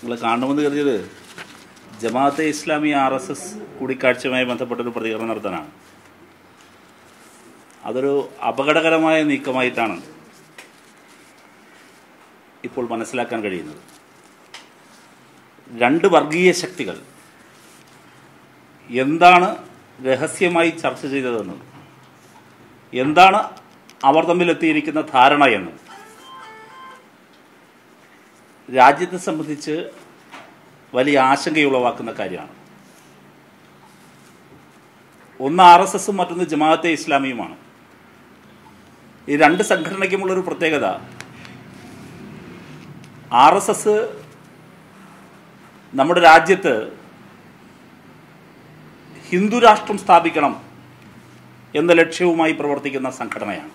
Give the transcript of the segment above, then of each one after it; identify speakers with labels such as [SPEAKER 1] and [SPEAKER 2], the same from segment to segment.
[SPEAKER 1] നിങ്ങൾ കാണണമെന്ന് കരുതിയത് Jamaat-e Islami R S S കൂടിക്കാഴ്ചയുമായി ബന്ധപ്പെട്ടൊരു പ്രതികരണം നടത്താനാണ് അതൊരു അപകടകരമായ നീക്കമായിട്ടാണ് ഇപ്പോൾ മനസ്സിലാക്കാൻ കഴിയുന്നത് രണ്ട് വർഗീയ ശക്തികൾ എന്താണ് രഹസ്യമായി ചർച്ച ചെയ്തതെന്നും എന്താണ് അവർ തമ്മിലെത്തിയിരിക്കുന്ന ധാരണ എന്നും രാജ്യത്തെ സംബന്ധിച്ച് വലിയ ആശങ്കയുളവാക്കുന്ന കാര്യമാണ് ഒന്ന് ആർ എസ് എസും മറ്റൊന്ന് ജമാഅത്തെ ഇസ്ലാമിയുമാണ് ഈ രണ്ട് സംഘടനയ്ക്കുമുള്ളൊരു പ്രത്യേകത ആർ എസ് എസ് നമ്മുടെ രാജ്യത്ത് ഹിന്ദു രാഷ്ട്രം സ്ഥാപിക്കണം എന്ന ലക്ഷ്യവുമായി പ്രവർത്തിക്കുന്ന സംഘടനയാണ്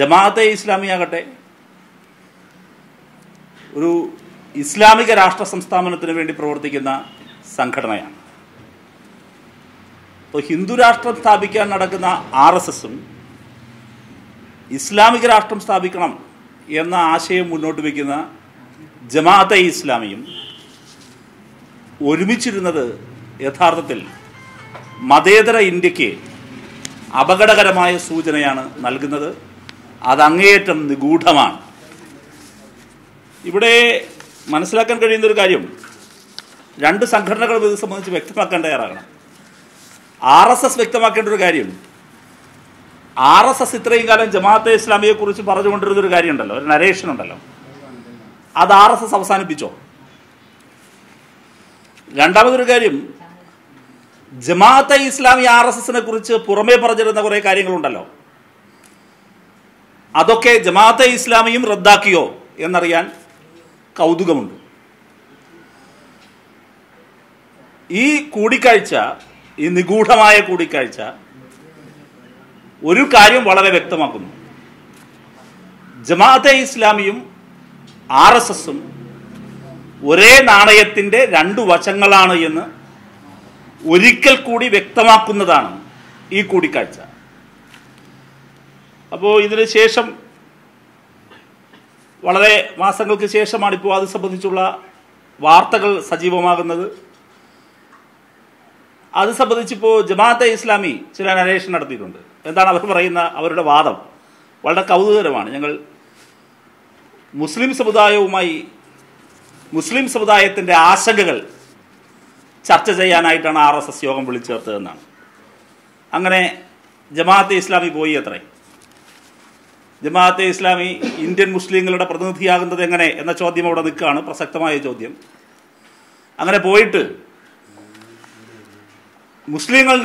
[SPEAKER 1] ജമാഅത്തെ ഇസ്ലാമിയാകട്ടെ ഒരു ഇസ്ലാമിക രാഷ്ട്ര സംസ്ഥാപനത്തിന് വേണ്ടി പ്രവർത്തിക്കുന്ന സംഘടനയാണ് ഇപ്പോൾ ഹിന്ദു രാഷ്ട്രം സ്ഥാപിക്കാൻ നടക്കുന്ന ആർ എസ് എസും ഇസ്ലാമിക രാഷ്ട്രം സ്ഥാപിക്കണം എന്ന ആശയം മുന്നോട്ട് വയ്ക്കുന്ന ജമാഅത്തെ ഇസ്ലാമിയും ഒരുമിച്ചിരുന്നത് യഥാർത്ഥത്തിൽ മതേതര ഇന്ത്യക്ക് അപകടകരമായ സൂചനയാണ് നൽകുന്നത് അത് അങ്ങേയറ്റം നിഗൂഢമാണ് ഇവിടെ മനസ്സിലാക്കാൻ കഴിയുന്ന ഒരു കാര്യം രണ്ട് സംഘടനകളും ഇത് സംബന്ധിച്ച് വ്യക്തമാക്കാൻ തയ്യാറാകണം ആർ എസ് എസ് വ്യക്തമാക്കേണ്ട ഒരു കാര്യം ആർ എസ് എസ് ഇത്രയും കാലം ജമാഅത്തെ ഇസ്ലാമിയെ കുറിച്ച് പറഞ്ഞുകൊണ്ടിരുന്ന ഒരു കാര്യമുണ്ടല്ലോ ഒരു നരേഷൻ ഉണ്ടല്ലോ അത് ആർ എസ് എസ് അവസാനിപ്പിച്ചോ രണ്ടാമതൊരു കാര്യം ജമാഅത്തെ ഇസ്ലാമി ആർ എസ് എസിനെ കുറിച്ച് പുറമേ പറഞ്ഞിരുന്ന കുറേ കാര്യങ്ങളുണ്ടല്ലോ അതൊക്കെ ജമാഅത്തെ ഇസ്ലാമിയും റദ്ദാക്കിയോ എന്നറിയാൻ കൗതുകമുണ്ട് ഈ കൂടിക്കാഴ്ച ഈ നിഗൂഢമായ കൂടിക്കാഴ്ച ഒരു കാര്യം വളരെ വ്യക്തമാക്കുന്നു ജമാഅത്തെ ഇസ്ലാമിയും ആർ എസ് എസും ഒരേ നാണയത്തിൻ്റെ രണ്ടു വശങ്ങളാണ് എന്ന് ഒരിക്കൽ കൂടി വ്യക്തമാക്കുന്നതാണ് ഈ കൂടിക്കാഴ്ച അപ്പോൾ ഇതിന് ശേഷം വളരെ മാസങ്ങൾക്ക് ശേഷമാണ് ഇപ്പോൾ അത് സംബന്ധിച്ചുള്ള വാർത്തകൾ സജീവമാകുന്നത് അത് സംബന്ധിച്ചിപ്പോൾ ജമാഅത്തെ ഇസ്ലാമി ചില അന്വേഷണം നടത്തിയിട്ടുണ്ട് എന്താണ് അവർ പറയുന്ന അവരുടെ വാദം വളരെ കൗതുകരമാണ് ഞങ്ങൾ മുസ്ലിം സമുദായവുമായി മുസ്ലിം സമുദായത്തിൻ്റെ ആശങ്കകൾ ചർച്ച ചെയ്യാനായിട്ടാണ് ആർ എസ് എസ് യോഗം വിളിച്ചു ചേർത്തതെന്നാണ് അങ്ങനെ ജമാഅത്തെ ഇസ്ലാമി പോയി അത്രയും ജമാഅത്തെ ഇസ്ലാമി ഇന്ത്യൻ മുസ്ലിങ്ങളുടെ പ്രതിനിധിയാകുന്നത് എങ്ങനെ എന്ന ചോദ്യം അവിടെ നിൽക്കുകയാണ് പ്രസക്തമായ ചോദ്യം അങ്ങനെ പോയിട്ട് മുസ്ലിങ്ങൾ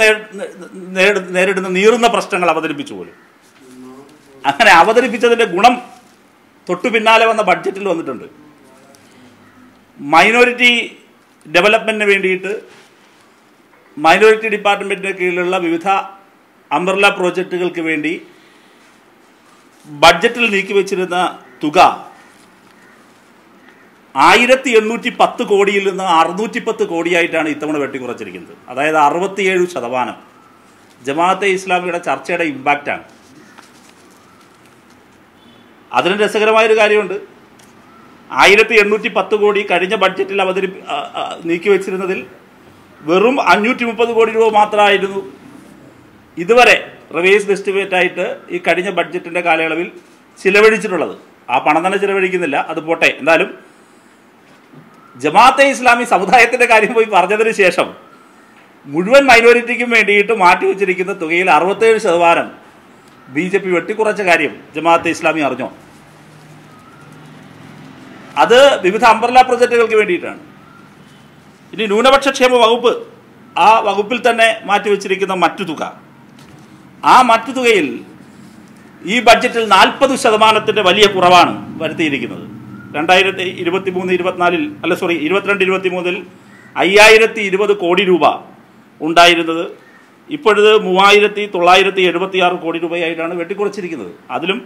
[SPEAKER 1] നേരിടുന്ന നീറുന്ന പ്രശ്നങ്ങൾ അവതരിപ്പിച്ചു പോലും അങ്ങനെ അവതരിപ്പിച്ചതിൻ്റെ ഗുണം തൊട്ടു പിന്നാലെ വന്ന ബഡ്ജറ്റിൽ വന്നിട്ടുണ്ട് മൈനോറിറ്റി ഡെവലപ്മെൻറ്റിന് വേണ്ടിയിട്ട് മൈനോറിറ്റി ഡിപ്പാർട്ട്മെൻറ്റിന് കീഴിലുള്ള വിവിധ അംബർല പ്രോജക്റ്റുകൾക്ക് വേണ്ടി ബഡ്ജറ്റിൽ നീക്കിവെച്ചിരുന്ന തുക ആയിരത്തി എണ്ണൂറ്റി പത്ത് കോടിയിൽ നിന്ന് അറുന്നൂറ്റി പത്ത് കോടിയായിട്ടാണ് ഇത്തവണ വെട്ടിക്കുറച്ചിരിക്കുന്നത് അതായത് അറുപത്തിയേഴ് ശതമാനം ജമാഅത്തെ ഇസ്ലാമിയുടെ ചർച്ചയുടെ ഇമ്പാക്റ്റാണ് അതിന് രസകരമായൊരു കാര്യമുണ്ട് ആയിരത്തി എണ്ണൂറ്റി പത്ത് കോടി കഴിഞ്ഞ ബഡ്ജറ്റിൽ അവതരി നീക്കിവെച്ചിരുന്നതിൽ വെറും അഞ്ഞൂറ്റി മുപ്പത് കോടി രൂപ മാത്രമായിരുന്നു ഇതുവരെ റിവേഴ്സ് എസ്റ്റിമേറ്റ് ആയിട്ട് ഈ കഴിഞ്ഞ ബഡ്ജറ്റിൻ്റെ കാലയളവിൽ ചിലവഴിച്ചിട്ടുള്ളത് ആ പണം തന്നെ ചിലവഴിക്കുന്നില്ല അത് പോട്ടെ എന്തായാലും ജമാഅത്തെ ഇസ്ലാമി സമുദായത്തിൻ്റെ കാര്യം പോയി പറഞ്ഞതിന് ശേഷം മുഴുവൻ മൈനോറിറ്റിക്കും വേണ്ടിയിട്ട് മാറ്റി വെച്ചിരിക്കുന്ന തുകയിൽ അറുപത്തേഴ് ശതമാനം ബി ജെ പി വെട്ടിക്കുറച്ച കാര്യം ജമാഅത്തെ ഇസ്ലാമി അറിഞ്ഞോ അത് വിവിധ അംബർല പ്രൊജക്റ്റുകൾക്ക് വേണ്ടിയിട്ടാണ് ഇനി ന്യൂനപക്ഷ ക്ഷേമ വകുപ്പ് ആ വകുപ്പിൽ തന്നെ മാറ്റിവെച്ചിരിക്കുന്ന മറ്റു തുക ആ മറ്റു തുകയിൽ ഈ ബഡ്ജറ്റിൽ നാൽപ്പത് ശതമാനത്തിൻ്റെ വലിയ കുറവാണ് വരുത്തിയിരിക്കുന്നത് രണ്ടായിരത്തി ഇരുപത്തി മൂന്ന് ഇരുപത്തിനാലിൽ അല്ല സോറി ഇരുപത്തിരണ്ട് ഇരുപത്തി മൂന്നിൽ അയ്യായിരത്തി ഇരുപത് കോടി രൂപ ഉണ്ടായിരുന്നത് ഇപ്പോഴത് മൂവായിരത്തി തൊള്ളായിരത്തി എഴുപത്തി ആറ് കോടി രൂപയായിട്ടാണ് വെട്ടിക്കുറച്ചിരിക്കുന്നത് അതിലും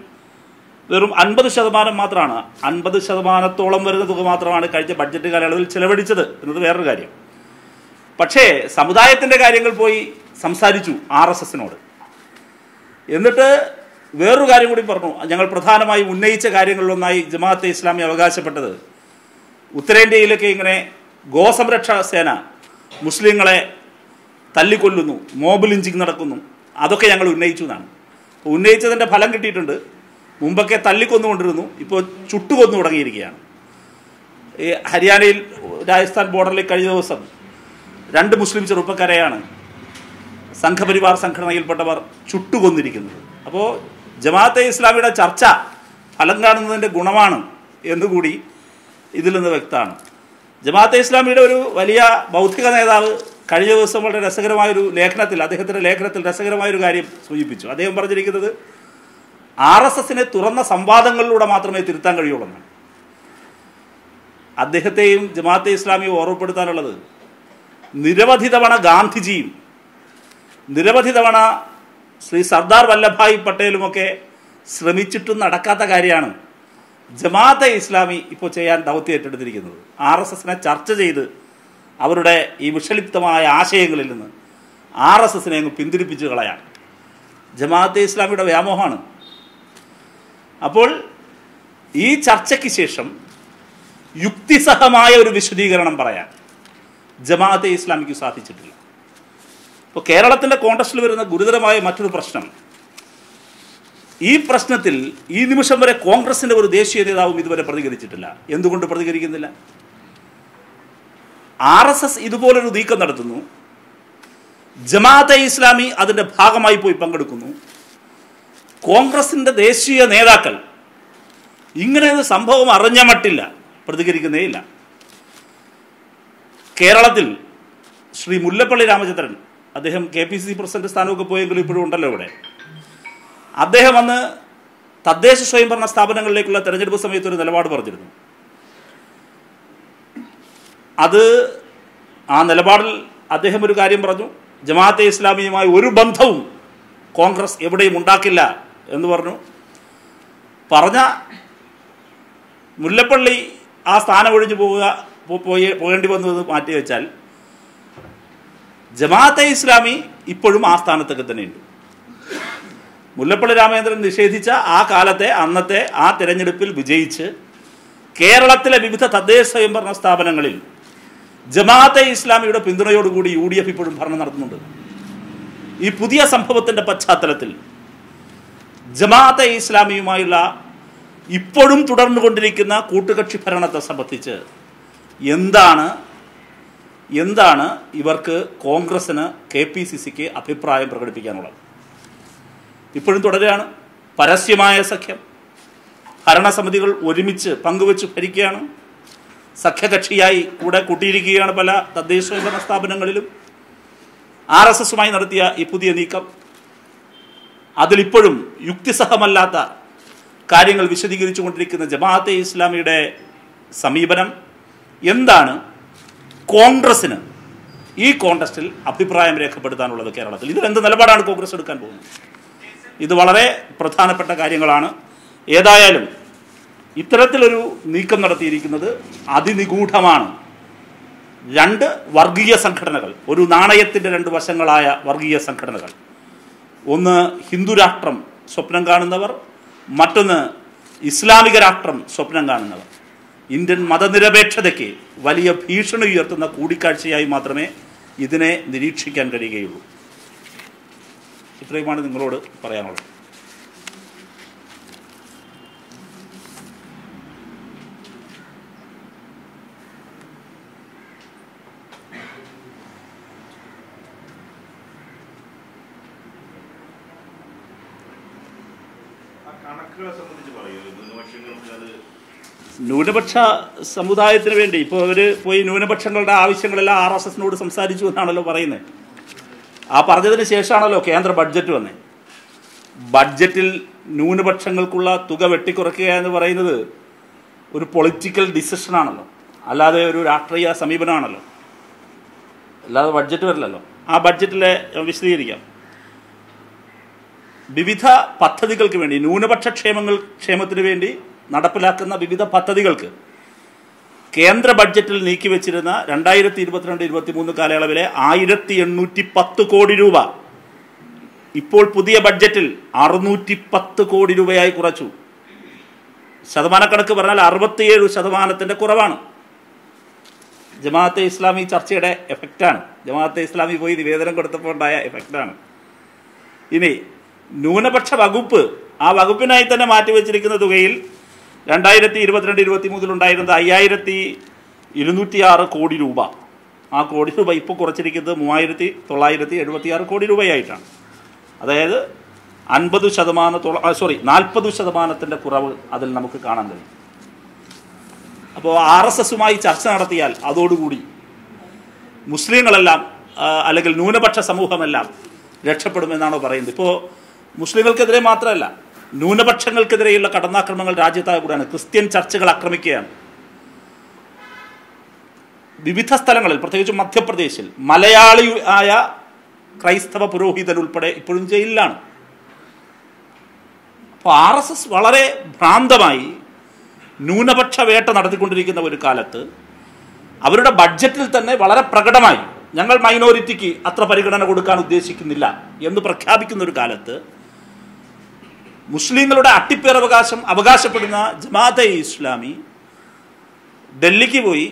[SPEAKER 1] വെറും അൻപത് ശതമാനം മാത്രമാണ് അൻപത് ശതമാനത്തോളം വരുന്ന തുക മാത്രമാണ് കഴിഞ്ഞ ബഡ്ജറ്റ് കാലയളവിൽ ചെലവഴിച്ചത് എന്നത് വേറൊരു കാര്യം പക്ഷേ സമുദായത്തിൻ്റെ കാര്യങ്ങൾ പോയി സംസാരിച്ചു ആർ എസ് എസിനോട് എന്നിട്ട് വേറൊരു കാര്യം കൂടി പറഞ്ഞു ഞങ്ങൾ പ്രധാനമായും ഉന്നയിച്ച കാര്യങ്ങളിലൊന്നായി ജമാഅത്തെ ഇസ്ലാമി അവകാശപ്പെട്ടത് ഉത്തരേന്ത്യയിലൊക്കെ ഇങ്ങനെ ഗോസംരക്ഷ സേന മുസ്ലിങ്ങളെ തല്ലിക്കൊല്ലുന്നു മോബ് ലിഞ്ചിങ് നടക്കുന്നു അതൊക്കെ ഞങ്ങൾ ഉന്നയിച്ചു എന്നാണ് ഉന്നയിച്ചതിൻ്റെ ഫലം കിട്ടിയിട്ടുണ്ട് മുമ്പൊക്കെ തല്ലിക്കൊന്നുകൊണ്ടിരുന്നു ഇപ്പോൾ ചുട്ടുകൊന്നു തുടങ്ങിയിരിക്കുകയാണ് ഈ ഹരിയാനയിൽ രാജസ്ഥാൻ ബോർഡറിൽ കഴിഞ്ഞ ദിവസം രണ്ട് മുസ്ലിം ചെറുപ്പക്കാരെയാണ് സംഘപരിവാർ സംഘടനയിൽപ്പെട്ടവർ ചുട്ടുകൊന്നിരിക്കുന്നത് അപ്പോൾ ജമാഅത്തെ ഇസ്ലാമിയുടെ ചർച്ച ഫലം കാണുന്നതിൻ്റെ ഗുണമാണ് എന്നുകൂടി ഇതിൽ നിന്ന് വ്യക്തമാണ് ജമാഅത്തെ ഇസ്ലാമിയുടെ ഒരു വലിയ ബൗദ്ധിക നേതാവ് കഴിഞ്ഞ ദിവസം വളരെ രസകരമായൊരു ലേഖനത്തിൽ അദ്ദേഹത്തിൻ്റെ ലേഖനത്തിൽ രസകരമായൊരു കാര്യം സൂചിപ്പിച്ചു അദ്ദേഹം പറഞ്ഞിരിക്കുന്നത് ആർ എസ് എസിനെ തുറന്ന സംവാദങ്ങളിലൂടെ മാത്രമേ തിരുത്താൻ കഴിയുള്ളൂ അദ്ദേഹത്തെയും ജമാഅത്തെ ഇസ്ലാമിയും ഓർമ്മപ്പെടുത്താനുള്ളത് നിരവധി തവണ ഗാന്ധിജിയും നിരവധി തവണ ശ്രീ സർദാർ വല്ലഭായ് പട്ടേലുമൊക്കെ ശ്രമിച്ചിട്ടും നടക്കാത്ത കാര്യമാണ് ജമാഅത്തെ ഇസ്ലാമി ഇപ്പോൾ ചെയ്യാൻ ദൗത്യം ഏറ്റെടുത്തിരിക്കുന്നത് ആർ എസ് എസിനെ ചർച്ച ചെയ്ത് അവരുടെ ഈ വിഷലിപ്തമായ ആശയങ്ങളിൽ നിന്ന് ആർ എസ് എസിനെ അങ്ങ് പിന്തിരിപ്പിച്ച് കളയാൻ ജമാഅത്തെ ഇസ്ലാമിയുടെ വ്യാമോഹമാണ് അപ്പോൾ ഈ ചർച്ചയ്ക്ക് ശേഷം യുക്തിസഹമായ ഒരു വിശദീകരണം പറയാൻ ജമാഅത്തെ ഇസ്ലാമിക്ക് സാധിച്ചിട്ടില്ല ഇപ്പോൾ കേരളത്തിൻ്റെ കോൺടസ്റ്റിൽ വരുന്ന ഗുരുതരമായ മറ്റൊരു പ്രശ്നം ഈ പ്രശ്നത്തിൽ ഈ നിമിഷം വരെ കോൺഗ്രസിൻ്റെ ഒരു ദേശീയ നേതാവും ഇതുവരെ പ്രതികരിച്ചിട്ടില്ല എന്തുകൊണ്ട് പ്രതികരിക്കുന്നില്ല ആർ എസ് എസ് ഇതുപോലൊരു നീക്കം നടത്തുന്നു ജമാഅത്തെ ഇസ്ലാമി അതിൻ്റെ ഭാഗമായി പോയി പങ്കെടുക്കുന്നു കോൺഗ്രസിൻ്റെ ദേശീയ നേതാക്കൾ ഇങ്ങനെ ഒരു സംഭവം അറിഞ്ഞ മട്ടില്ല പ്രതികരിക്കുന്നേയില്ല കേരളത്തിൽ ശ്രീ മുല്ലപ്പള്ളി രാമചന്ദ്രൻ അദ്ദേഹം കെ പി സി പ്രസിഡന്റ് സ്ഥാനമൊക്കെ പോയെങ്കിലും ഇപ്പോഴും ഉണ്ടല്ലോ ഇവിടെ അദ്ദേഹം അന്ന് തദ്ദേശ സ്വയംഭരണ സ്ഥാപനങ്ങളിലേക്കുള്ള തെരഞ്ഞെടുപ്പ് സമയത്ത് ഒരു നിലപാട് പറഞ്ഞിരുന്നു അത് ആ നിലപാടിൽ അദ്ദേഹം ഒരു കാര്യം പറഞ്ഞു ജമാഅത്തെ ഇസ്ലാമിയുമായി ഒരു ബന്ധവും കോൺഗ്രസ് എവിടെയും ഉണ്ടാക്കില്ല എന്ന് പറഞ്ഞു പറഞ്ഞ മുല്ലപ്പള്ളി ആ സ്ഥാനം ഒഴിഞ്ഞു പോവുക പോയി പോകേണ്ടി വന്നത് മാറ്റി വെച്ചാൽ ജമാഅത്തെ ഇസ്ലാമി ഇപ്പോഴും ആ സ്ഥാനത്തൊക്കെ തന്നെയുണ്ട് മുല്ലപ്പള്ളി രാമചന്ദ്രൻ നിഷേധിച്ച ആ കാലത്തെ അന്നത്തെ ആ തിരഞ്ഞെടുപ്പിൽ വിജയിച്ച് കേരളത്തിലെ വിവിധ തദ്ദേശ സ്വയംഭരണ സ്ഥാപനങ്ങളിൽ ജമാഅത്തെ ഇസ്ലാമിയുടെ പിന്തുണയോടുകൂടി യു ഡി എഫ് ഇപ്പോഴും ഭരണം നടത്തുന്നുണ്ട് ഈ പുതിയ സംഭവത്തിൻ്റെ പശ്ചാത്തലത്തിൽ ജമാഅത്തെ ഇസ്ലാമിയുമായുള്ള ഇപ്പോഴും തുടർന്നുകൊണ്ടിരിക്കുന്ന കൂട്ടുകക്ഷി ഭരണത്തെ സംബന്ധിച്ച് എന്താണ് എന്താണ് ഇവർക്ക് കോൺഗ്രസിന് കെ പി സി സിക്ക് അഭിപ്രായം പ്രകടിപ്പിക്കാനുള്ളത് ഇപ്പോഴും തുടരുകയാണ് പരസ്യമായ സഖ്യം ഭരണസമിതികൾ ഒരുമിച്ച് പങ്കുവെച്ച് ഭരിക്കുകയാണ് സഖ്യകക്ഷിയായി കൂടെ കൂട്ടിയിരിക്കുകയാണ് പല തദ്ദേശ ഭരണ സ്ഥാപനങ്ങളിലും ആർ എസ് എസുമായി നടത്തിയ ഈ പുതിയ നീക്കം അതിലിപ്പോഴും യുക്തിസഹമല്ലാത്ത കാര്യങ്ങൾ വിശദീകരിച്ചുകൊണ്ടിരിക്കുന്ന ജമാഅത്തെ ഇസ്ലാമിയുടെ സമീപനം എന്താണ് കോൺഗ്രസ്സിന് ഈ കോൺടസ്റ്റിൽ അഭിപ്രായം രേഖപ്പെടുത്താനുള്ളത് കേരളത്തിൽ ഇതിൽ എന്ത് നിലപാടാണ് കോൺഗ്രസ് എടുക്കാൻ പോകുന്നത് ഇത് വളരെ പ്രധാനപ്പെട്ട കാര്യങ്ങളാണ് ഏതായാലും ഇത്തരത്തിലൊരു നീക്കം നടത്തിയിരിക്കുന്നത് അതിനിഗൂഢമാണ് രണ്ട് വർഗീയ സംഘടനകൾ ഒരു നാണയത്തിൻ്റെ രണ്ട് വശങ്ങളായ വർഗീയ സംഘടനകൾ ഒന്ന് ഹിന്ദുരാഷ്ട്രം സ്വപ്നം കാണുന്നവർ മറ്റൊന്ന് ഇസ്ലാമിക രാഷ്ട്രം സ്വപ്നം കാണുന്നവർ ഇന്ത്യൻ മതനിരപേക്ഷതയ്ക്ക് വലിയ ഭീഷണി ഉയർത്തുന്ന കൂടിക്കാഴ്ചയായി മാത്രമേ ഇതിനെ നിരീക്ഷിക്കാൻ കഴിയുകയുള്ളൂ ഇത്രയുമാണ് നിങ്ങളോട് പറയാനുള്ളത് കണക്കുകളെ സംബന്ധിച്ച് പറയൂ ന്യൂനപക്ഷങ്ങൾക്ക് അത് ന്യൂനപക്ഷ സമുദായത്തിന് വേണ്ടി ഇപ്പോൾ അവർ പോയി ന്യൂനപക്ഷങ്ങളുടെ ആവശ്യങ്ങളെല്ലാം ആർ എസ് എസിനോട് സംസാരിച്ചു എന്നാണല്ലോ പറയുന്നത് ആ പറഞ്ഞതിന് ശേഷമാണല്ലോ കേന്ദ്ര ബഡ്ജറ്റ് വന്നത് ബഡ്ജറ്റിൽ ന്യൂനപക്ഷങ്ങൾക്കുള്ള തുക വെട്ടിക്കുറയ്ക്കുക എന്ന് പറയുന്നത് ഒരു പൊളിറ്റിക്കൽ ഡിസിഷനാണല്ലോ അല്ലാതെ ഒരു രാഷ്ട്രീയ സമീപനമാണല്ലോ അല്ലാതെ ബഡ്ജറ്റ് വരില്ലല്ലോ ആ ബഡ്ജറ്റിലെ വിശദീകരിക്കാം വിവിധ പദ്ധതികൾക്ക് വേണ്ടി ന്യൂനപക്ഷ ക്ഷേമങ്ങൾ ക്ഷേമത്തിന് വേണ്ടി നടപ്പിലാക്കുന്ന വിവിധ പദ്ധതികൾക്ക് കേന്ദ്ര ബഡ്ജറ്റിൽ നീക്കിവെച്ചിരുന്ന രണ്ടായിരത്തി ഇരുപത്തിരണ്ട് മൂന്ന് കാലയളവിലെ ആയിരത്തി എണ്ണൂറ്റി പത്ത് കോടി രൂപ ഇപ്പോൾ പുതിയ ബഡ്ജറ്റിൽ അറുന്നൂറ്റി പത്ത് കോടി രൂപയായി കുറച്ചു ശതമാനക്കണക്ക് പറഞ്ഞാൽ അറുപത്തിയേഴ് ശതമാനത്തിൻ്റെ കുറവാണ് ജമാഅത്തെ ഇസ്ലാമി ചർച്ചയുടെ എഫക്റ്റാണ് ജമാഅത്തെ ഇസ്ലാമി പോയി നിവേദനം കൊടുത്തപ്പോൾ ഉണ്ടായ എഫക്റ്റാണ് ഇനി ന്യൂനപക്ഷ വകുപ്പ് ആ വകുപ്പിനായി തന്നെ മാറ്റിവെച്ചിരിക്കുന്ന തുകയിൽ രണ്ടായിരത്തി ഇരുപത്തിരണ്ട് ഇരുപത്തി മൂന്നിലുണ്ടായിരുന്നത് അയ്യായിരത്തി ഇരുന്നൂറ്റി ആറ് കോടി രൂപ ആ കോടി രൂപ ഇപ്പോൾ കുറച്ചിരിക്കുന്നത് മൂവായിരത്തി തൊള്ളായിരത്തി എഴുപത്തി ആറ് കോടി രൂപയായിട്ടാണ് അതായത് അൻപത് ശതമാനത്തോളം സോറി നാൽപ്പത് ശതമാനത്തിൻ്റെ കുറവ് അതിൽ നമുക്ക് കാണാൻ കഴിയും അപ്പോൾ ആർ എസ് എസുമായി ചർച്ച നടത്തിയാൽ അതോടുകൂടി മുസ്ലിങ്ങളെല്ലാം അല്ലെങ്കിൽ ന്യൂനപക്ഷ സമൂഹമെല്ലാം രക്ഷപ്പെടുമെന്നാണോ പറയുന്നത് ഇപ്പോൾ മുസ്ലിങ്ങൾക്കെതിരെ മാത്രമല്ല ന്യൂനപക്ഷങ്ങൾക്കെതിരെയുള്ള കടന്നാക്രമങ്ങൾ രാജ്യത്താകൂടെയാണ് ക്രിസ്ത്യൻ ചർച്ചകൾ ആക്രമിക്കുകയാണ് വിവിധ സ്ഥലങ്ങളിൽ പ്രത്യേകിച്ച് മധ്യപ്രദേശിൽ മലയാളി ആയ ക്രൈസ്തവ പുരോഹിതൻ ഉൾപ്പെടെ ഇപ്പോഴും ജയിലിലാണ് അപ്പോൾ ആർ എസ് എസ് വളരെ ഭ്രാന്തമായി ന്യൂനപക്ഷ വേട്ട നടത്തിക്കൊണ്ടിരിക്കുന്ന ഒരു കാലത്ത് അവരുടെ ബഡ്ജറ്റിൽ തന്നെ വളരെ പ്രകടമായി ഞങ്ങൾ മൈനോറിറ്റിക്ക് അത്ര പരിഗണന കൊടുക്കാൻ ഉദ്ദേശിക്കുന്നില്ല എന്ന് പ്രഖ്യാപിക്കുന്ന ഒരു കാലത്ത് മുസ്ലിങ്ങളുടെ അട്ടിപ്പേറവകാശം അവകാശപ്പെടുന്ന ജമാഅത്തെ ഇസ്ലാമി ഡൽഹിക്ക് പോയി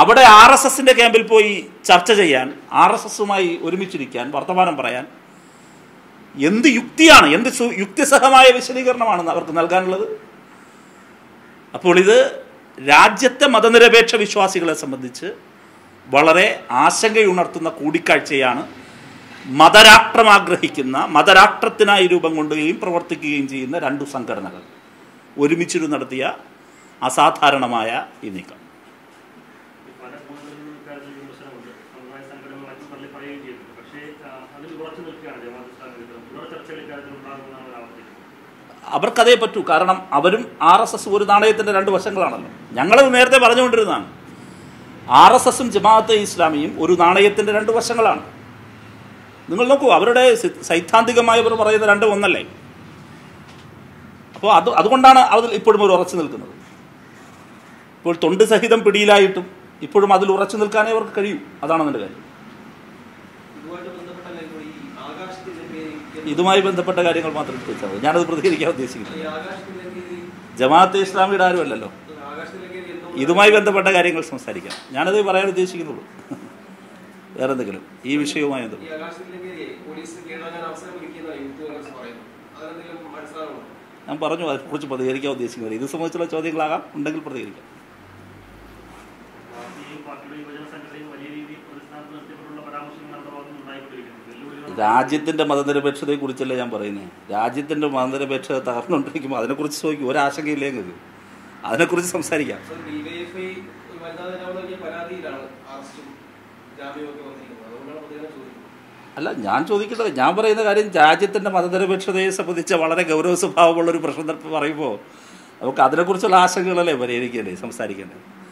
[SPEAKER 1] അവിടെ ആർ എസ് എസിൻ്റെ ക്യാമ്പിൽ പോയി ചർച്ച ചെയ്യാൻ ആർ എസ് എസുമായി ഒരുമിച്ചിരിക്കാൻ വർത്തമാനം പറയാൻ എന്ത് യുക്തിയാണ് എന്ത് യുക്തിസഹമായ വിശദീകരണമാണ് അവർക്ക് നൽകാനുള്ളത് അപ്പോൾ ഇത് രാജ്യത്തെ മതനിരപേക്ഷ വിശ്വാസികളെ സംബന്ധിച്ച് വളരെ ആശങ്കയുണർത്തുന്ന കൂടിക്കാഴ്ചയാണ് മതരാഷ്ട്രം ആഗ്രഹിക്കുന്ന മതരാഷ്ട്രത്തിനായി രൂപം കൊണ്ടുകയും പ്രവർത്തിക്കുകയും ചെയ്യുന്ന രണ്ടു സംഘടനകൾ ഒരുമിച്ചിരുന്ന് നടത്തിയ അസാധാരണമായ ഈ നീക്കം അവർക്കതേ പറ്റൂ കാരണം അവരും ആർ എസ് എസ് ഒരു നാണയത്തിൻ്റെ രണ്ട് വശങ്ങളാണല്ലോ ഞങ്ങൾ നേരത്തെ പറഞ്ഞുകൊണ്ടിരുന്നതാണ് ആർ എസ് എസും ജമാഅത്തെ ഇസ്ലാമിയും ഒരു നാണയത്തിൻ്റെ രണ്ട് വശങ്ങളാണ് നിങ്ങൾ നോക്കൂ അവരുടെ സൈദ്ധാന്തികമായി അവർ പറയുന്ന രണ്ടും ഒന്നല്ലേ അപ്പോൾ അത് അതുകൊണ്ടാണ് അതിൽ ഇപ്പോഴും അവർ ഉറച്ചു നിൽക്കുന്നത് ഇപ്പോൾ തൊണ്ട് സഹിതം പിടിയിലായിട്ടും ഇപ്പോഴും അതിൽ ഉറച്ചു നിൽക്കാനേ അവർക്ക് കഴിയൂ അതാണ് അതിൻ്റെ കാര്യം ഇതുമായി ബന്ധപ്പെട്ട കാര്യങ്ങൾ മാത്രം ചോദിച്ചാൽ മതി ഞാനത് പ്രതികരിക്കാൻ ഉദ്ദേശിക്കുന്നു ജമാഅത്തെ ഇസ്ലാമിയുടെ ആരുമല്ലല്ലോ ഇതുമായി ബന്ധപ്പെട്ട കാര്യങ്ങൾ സംസാരിക്കാം ഞാനത് പറയാൻ ഉദ്ദേശിക്കുന്നുള്ളൂ വേറെ എന്തെങ്കിലും ഈ വിഷയവുമായി ഞാൻ പറഞ്ഞു അതിനെ കുറിച്ച് പ്രതികരിക്കാൻ ഉദ്ദേശിക്കുന്നത് ഇത് സംബന്ധിച്ചുള്ള ചോദ്യങ്ങളാകാം ഉണ്ടെങ്കിൽ പ്രതികരിക്കാം രാജ്യത്തിന്റെ മതനിരപേക്ഷതയെ കുറിച്ചല്ല ഞാൻ പറയുന്നത് രാജ്യത്തിന്റെ മതനിരപേക്ഷത തകർന്നുകൊണ്ടിരിക്കുമ്പോൾ അതിനെക്കുറിച്ച് ചോദിക്കും ഒരാശങ്കയില്ലേ നിങ്ങൾക്ക് അതിനെക്കുറിച്ച് സംസാരിക്കാം അല്ല ഞാൻ ചോദിക്കുന്നത് ഞാൻ പറയുന്ന കാര്യം രാജ്യത്തിൻ്റെ മതനിരപേക്ഷതയെ സംബന്ധിച്ച വളരെ ഗൗരവ സ്വഭാവമുള്ള ഒരു പ്രശ്നം പറയുമ്പോൾ നമുക്ക് അതിനെക്കുറിച്ചുള്ള ആശങ്കകളല്ലേ പരിഹരിക്കണ്ടേ സംസാരിക്കേണ്ടത്